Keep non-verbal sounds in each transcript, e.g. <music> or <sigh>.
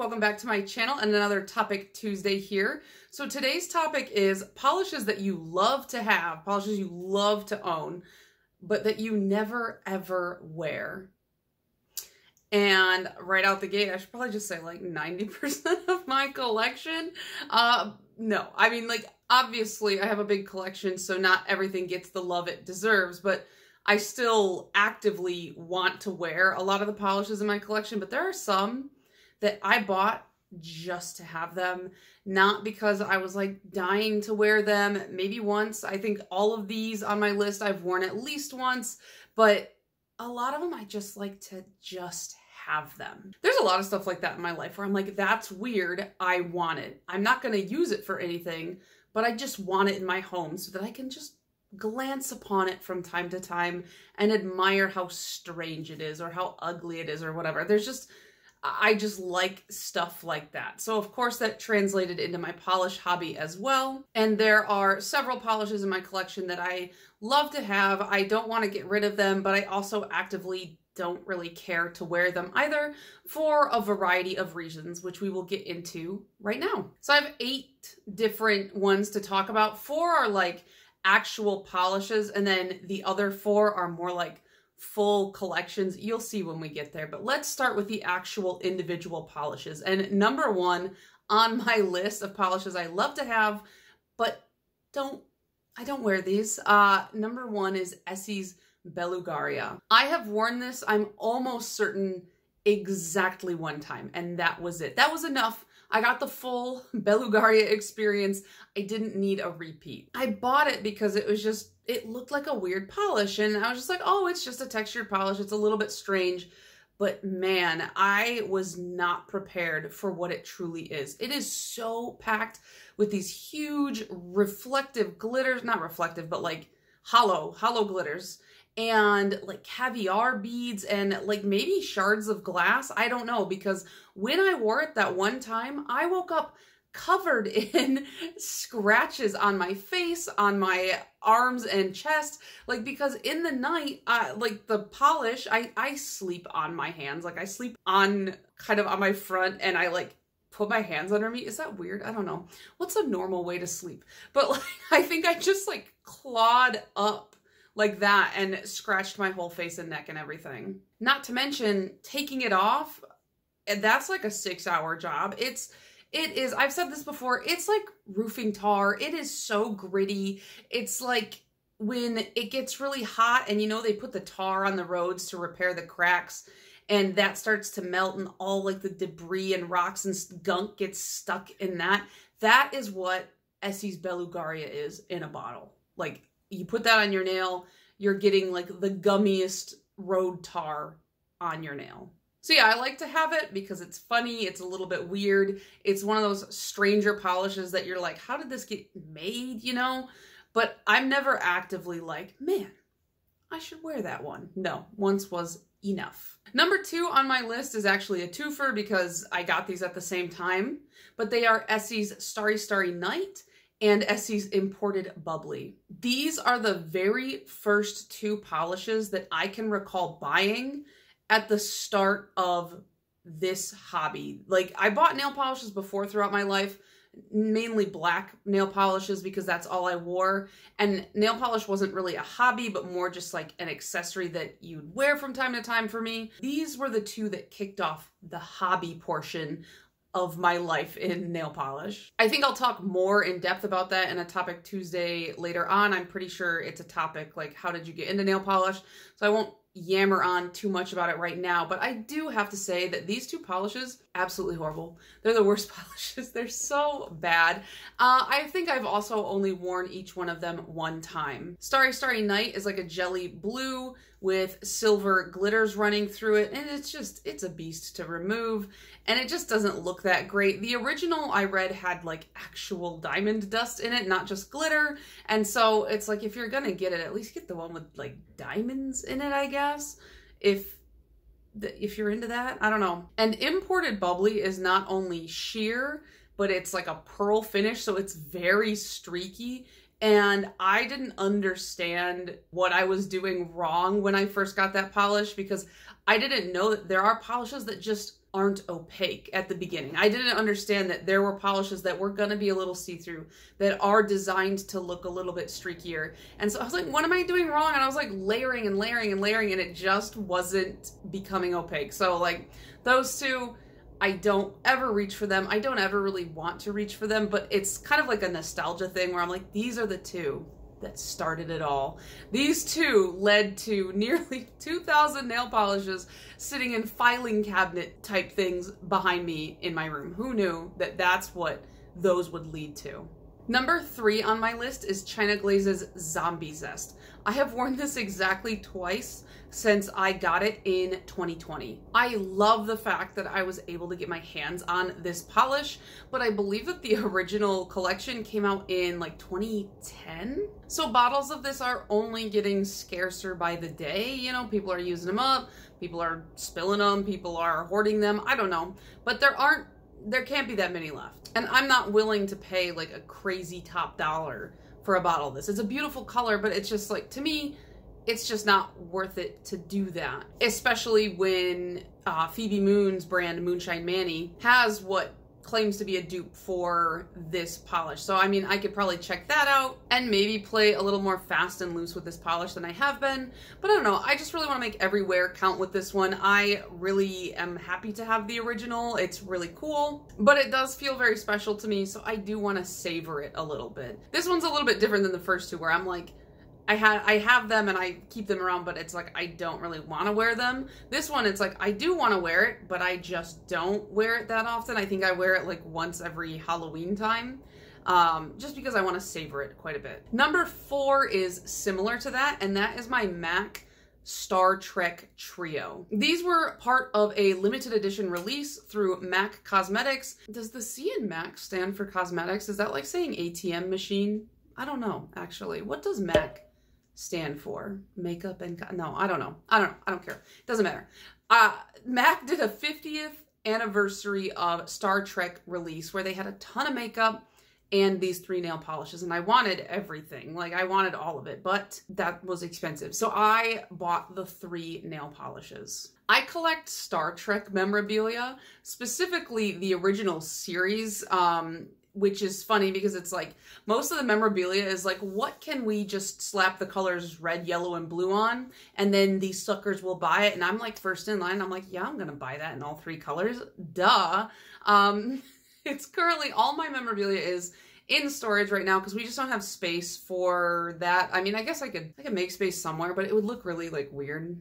welcome back to my channel and another Topic Tuesday here. So today's topic is polishes that you love to have, polishes you love to own, but that you never ever wear. And right out the gate, I should probably just say like 90% <laughs> of my collection. Uh, no, I mean like obviously I have a big collection, so not everything gets the love it deserves, but I still actively want to wear a lot of the polishes in my collection, but there are some that I bought just to have them, not because I was like dying to wear them. Maybe once. I think all of these on my list I've worn at least once, but a lot of them I just like to just have them. There's a lot of stuff like that in my life where I'm like, that's weird. I want it. I'm not going to use it for anything, but I just want it in my home so that I can just glance upon it from time to time and admire how strange it is or how ugly it is or whatever. There's just I just like stuff like that. So of course that translated into my polish hobby as well. And there are several polishes in my collection that I love to have. I don't want to get rid of them, but I also actively don't really care to wear them either for a variety of reasons, which we will get into right now. So I have eight different ones to talk about. Four are like actual polishes, and then the other four are more like full collections. You'll see when we get there, but let's start with the actual individual polishes. And number one on my <laughs> list of polishes I love to have, but don't, I don't wear these. Uh, number one is Essie's Belugaria. I have worn this, I'm almost certain, exactly one time, and that was it. That was enough. I got the full <laughs> Belugaria experience. I didn't need a repeat. I bought it because it was just it looked like a weird polish and I was just like, oh, it's just a textured polish. It's a little bit strange. But man, I was not prepared for what it truly is. It is so packed with these huge reflective glitters, not reflective, but like hollow, hollow glitters and like caviar beads and like maybe shards of glass. I don't know because when I wore it that one time, I woke up covered <laughs> in scratches on my face, on my arms and chest, like because in the night, uh, like the polish, I I sleep on my hands, like I sleep on kind of on my front, and I like put my hands under me. Is that weird? I don't know. What's a normal way to sleep? But <laughs> like I think I just like clawed up like that and scratched my whole face and neck and everything. Not to mention taking it off, eh, that's like a six hour job. It's it is, I've said this before, it's like roofing tar. It is so gritty. It's like when it gets really hot and you know they put the tar on the roads to repair the cracks and that starts to melt and all like the debris and rocks and gunk gets stuck in that. That is what Essie's Belugaria is in a bottle. Like you put that on your nail, you're getting like the gummiest road tar on your nail. So yeah, I like to have it because it's funny, it's a little bit weird. It's one of those stranger polishes that you're like, how did this get made, you know? But I'm never actively like, man, I should wear that one. No, once was enough. Number two on my list is actually a twofer because I got these at the same time, but they are Essie's Starry Starry Night and Essie's Imported Bubbly. These are the very first two polishes that I can recall buying at the start of this hobby. Like I bought nail polishes before throughout my life, mainly black nail polishes because that's all I wore. And nail polish wasn't really a hobby, but more just like an accessory that you'd wear from time to time for me. These were the two that kicked off the hobby portion of my life in nail polish. I think I'll talk more in depth about that in a topic Tuesday later on. I'm pretty sure it's a topic like how did you get into nail polish? So I won't yammer on too much about it right now, but I do have to say that these two polishes, absolutely horrible. They're the worst <laughs> polishes. They're so bad. Uh, I think I've also only worn each one of them one time. Starry Starry Night is like a jelly blue with silver glitters running through it, and it's just, it's a beast to remove, and it just doesn't look that great. The original I read had like actual diamond dust in it, not just glitter, and so it's like if you're gonna get it, at least get the one with like diamonds in it, I guess. If if you're into that, I don't know. And imported bubbly is not only sheer, but it's like a pearl finish, so it's very streaky. And I didn't understand what I was doing wrong when I first got that polish because I didn't know that there are polishes that just aren't opaque at the beginning. I didn't understand that there were polishes that were going to be a little see-through that are designed to look a little bit streakier. And so I was like, what am I doing wrong? And I was like layering and layering and layering and it just wasn't becoming opaque. So like those two I don't ever reach for them. I don't ever really want to reach for them, but it's kind of like a nostalgia thing where I'm like, these are the two that started it all. These two led to <laughs> nearly 2,000 nail polishes sitting in filing cabinet type things behind me in my room. Who knew that that's what those would lead to? Number three on my list is China Glaze's Zombie Zest. I have worn this exactly twice since I got it in 2020. I love the fact that I was able to get my hands on this polish, but I believe that the <laughs> original collection came out in like 2010. So bottles of this are only getting scarcer by the day. You know, people are using them up, people are spilling them, people are hoarding them. I don't know. But there aren't there can't be that many left. And I'm not willing to pay like a crazy top dollar for a bottle of this. It's a beautiful color, but it's just like, to me, it's just not worth it to do that. Especially when uh, Phoebe Moon's brand, Moonshine Mani, has what claims to be a dupe for this polish. So, I mean, I could probably check that out and maybe play a little more fast and loose with this polish than I have been. But I don't know. I just really want to make every wear count with this one. I really am happy to have the original. It's really cool, but it does feel very special to me. So I do want to savor it a little bit. This one's a little bit different than the first two where I'm like, I I have them and I keep them around, but it's like I don't really want to wear them. This one, it's like I do want to wear it, but I just don't wear it that often. I think I wear it like once every Halloween time. Um, just because I want to savor it quite a bit. Number four is similar to that, and that is my MAC Star Trek Trio. These were part of a limited edition release through MAC Cosmetics. Does the C in MAC stand for cosmetics? Is that like saying ATM machine? I don't know, actually. What does MAC stand for? Makeup and no, I don't know. I don't know. I don't care. It doesn't matter. Uh, Mac did a 50th anniversary of Star Trek release where they had a ton of makeup and these three nail polishes and I wanted everything. Like I wanted all of it, but that was expensive. So I bought the three nail polishes. I collect Star Trek memorabilia, specifically the original series. Um, which is funny because it's like most of the memorabilia is like what can we just slap the colors red yellow and blue on and then these suckers will buy it and i'm like first in line i'm like yeah i'm gonna buy that in all three colors duh um <laughs> it's currently all my memorabilia is in storage right now because we just don't have space for that i mean i guess i could i could make space somewhere but it would look really like weird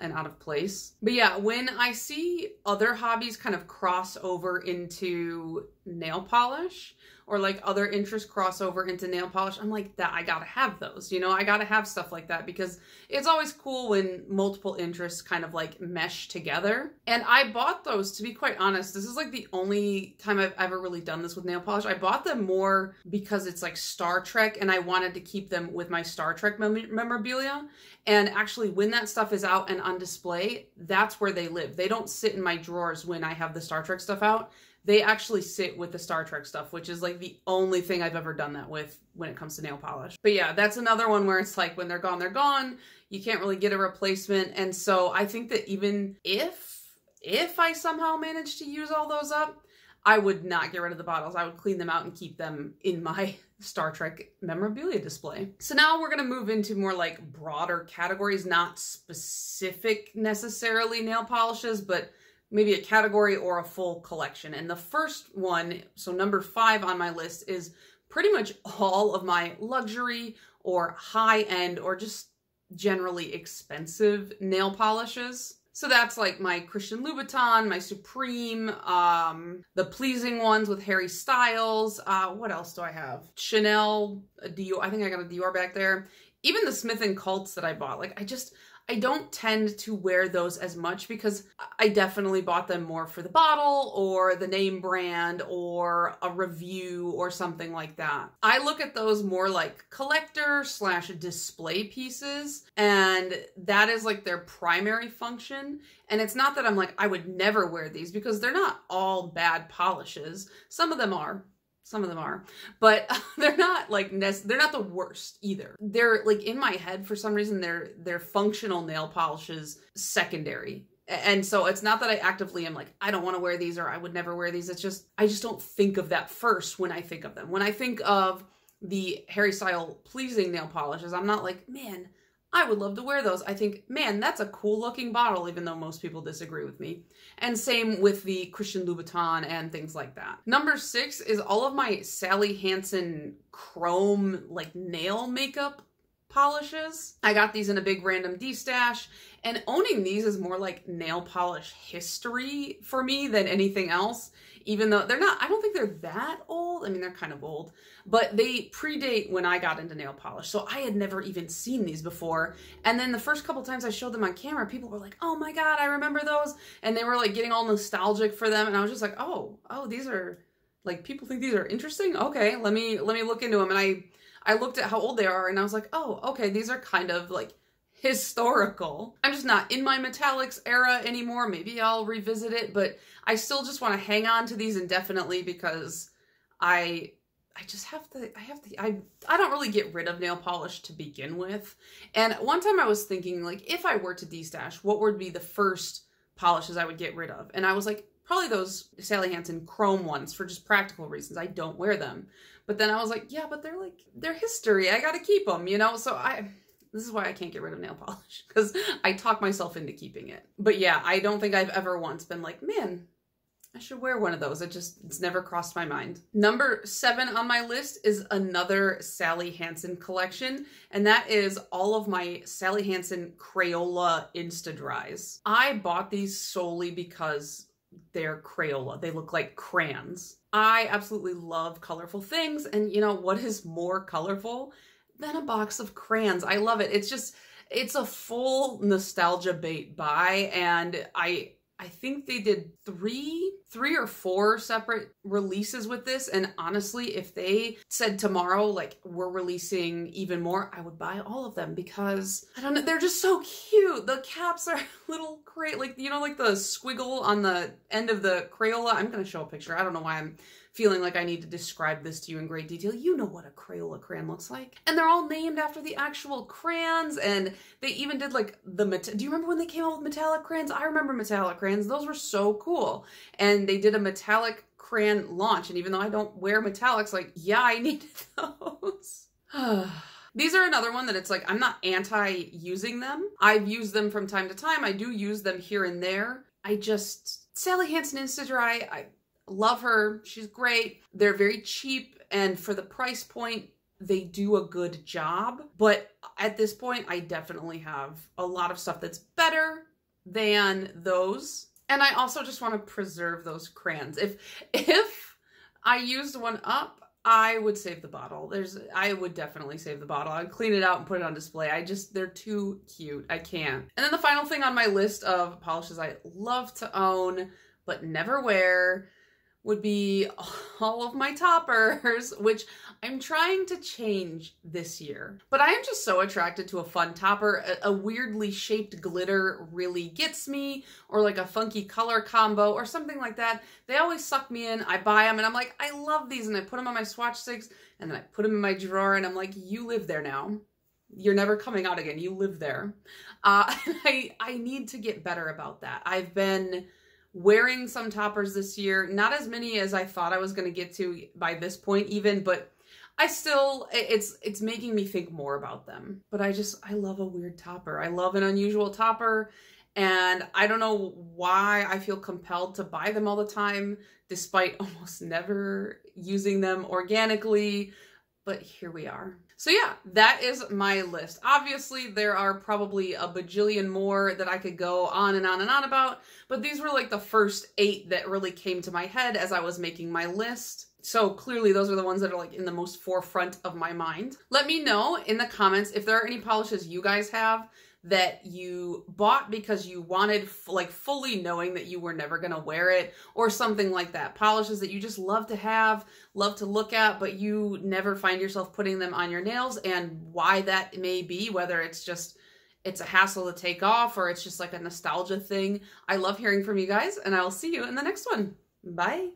and out of place. But yeah, when I see other hobbies kind of cross over into nail polish or like other interests crossover into nail polish, I'm like, that I gotta have those. You know, I gotta have stuff like that because it's always cool when multiple interests kind of like mesh together. And I bought those, to be quite honest, this is like the only time I've ever really done this with nail polish. I bought them more because it's like Star Trek and I wanted to keep them with my Star Trek mem memorabilia. And actually, when that stuff is out and on display, that's where they live. They don't sit in my drawers when I have the Star Trek stuff out. They actually sit with the Star Trek stuff, which is like the only thing I've ever done that with when it comes to nail polish. But yeah, that's another one where it's like when they're gone, they're gone. You can't really get a replacement. And so I think that even if, if I somehow manage to use all those up, I would not get rid of the bottles. I would clean them out and keep them in my <laughs> Star Trek memorabilia display. So now we're to move into more like broader categories, not specific necessarily nail polishes, but maybe a category or a full collection. And the first one, so number five on my list is pretty much all of my luxury or high end or just generally expensive nail polishes. So that's like my Christian Louboutin, my Supreme, um, the pleasing ones with Harry Styles. Uh, what else do I have? Chanel, Dior. I think I got a Dior back there. Even the Smith and Cults that I bought. Like I just, I don't tend to wear those as much because I definitely bought them more for the bottle or the name brand or a review or something like that. I look at those more like collector slash display pieces and that is like their primary function. And it's not that I'm like, I would never wear these because they're not all bad polishes. Some of them are, some of them are, but <laughs> they're not like they're not the worst either. They're like in my head for some reason they're they're functional nail polishes secondary. And so it's not that I actively am like, I don't want to wear these or I would never wear these. It's just, I just don't think of that first when I think of them. When I think of the Harry Style pleasing nail polishes, I'm not like, man, I would love to wear those. I think, man, that's a cool looking bottle, even though most people disagree with me. And same with the Christian Louboutin and things like that. Number six is all of my Sally Hansen chrome like nail makeup polishes. I got these in a big random destash and owning these is more like nail polish history for me than anything else even though they're not, I don't think they're that old. I mean, they're kind of old, but they predate when I got into nail polish. So I had never even seen these before. And then the first couple times I showed them on camera, people were like, oh my God, I remember those. And they were like getting all nostalgic for them. And I was just like, oh, oh, these are like, people think these are interesting. Okay, let me, let me look into them. And I, I looked at how old they are and I was like, oh, okay, these are kind of like historical. I'm just not in my metallics era anymore. Maybe I'll revisit it, but I still just want to hang on to these indefinitely because I I just have to I have to I I don't really get rid of nail polish to begin with. And one time I was thinking like if I were to destash, what would be the first polishes I would get rid of? And I was like probably those Sally Hansen chrome ones for just practical reasons. I don't wear them. But then I was like, yeah, but they're like they're history. I got to keep them, you know? So I this is why I can't get rid of nail polish <laughs> because I talk myself into keeping it. But yeah, I don't think I've ever once been like, man, I should wear one of those. It just, it's never crossed my mind. Number seven on my list is another Sally Hansen collection, and that is all of my Sally Hansen Crayola Insta-Dris. I bought these solely because they're Crayola. They look like crayons. I absolutely love colorful things, and you know what is more colorful than a box of crayons. I love it. It's just, it's a full nostalgia bait buy, and I I think they did three, three or four separate releases with this. And honestly, if they said tomorrow, like, we're releasing even more, I would buy all of them because I don't know, they're just so cute. The caps are <laughs> little great, like, you know, like the squiggle on the end of the Crayola. I'm to show a picture. I don't know why I'm feeling like I need to describe this to you in great detail. You know what a Crayola crayon looks like. And they're all named after the actual crayons and they even did like the, do you remember when they came out with metallic crayons? I remember metallic crayons. Those were so cool. And they did a metallic crayon launch and even though I don't wear metallics, like, yeah, I <laughs> needed those. <sighs> These are another one that it's like, I'm not anti using them. I've used them from time to time. I do use them here and there. I just, Sally Hansen Insta-Dri, I Love her. She's great. They're very cheap. And for the price point, they do a good job. But at this point, I definitely have a lot of stuff that's better than those. And I also just want to preserve those crayons. If if I used one up, I would save the bottle. There's I would definitely save the bottle. I'd clean it out and put it on display. I just they're too cute. I can't. And then the final thing on my list of polishes I love to own but never wear would be <laughs> all of my toppers, <laughs> which I'm trying to change this year. But I am just so attracted to a fun topper. A, a, weirdly shaped glitter really gets me, or like a funky color combo or something like that. They always suck me in. I buy them and I'm like, I love these. And I put them on my swatch sticks and then I put them in my drawer and I'm like, you live there now. You're never coming out again. You live there. Uh, <laughs> I, I need to get better about that. I've been wearing some toppers this year. Not as many as I thought I was going to get to by this point even, but I still it's it's making me think more about them. But I just I love a weird topper. I love an unusual topper and I don't know why I feel compelled to buy them all the time despite <laughs> almost never using them organically, but here we are. So yeah, that is my list. Obviously, there are probably a bajillion more that I could go on and on and on about, but these were like the first eight that really came to my head as I was making my list. So clearly those are the ones that are like in the most forefront of my mind. Let me know in the comments if there are any polishes you guys have that you bought because you wanted like fully knowing that you were never going to wear it or something like that. Polishes that you just love to have, love to look at, but you never find yourself putting them on your nails and why that may be, whether it's just it's a hassle to take off or it's just like a nostalgia thing. I love hearing from you guys and I'll see you in the next one. Bye.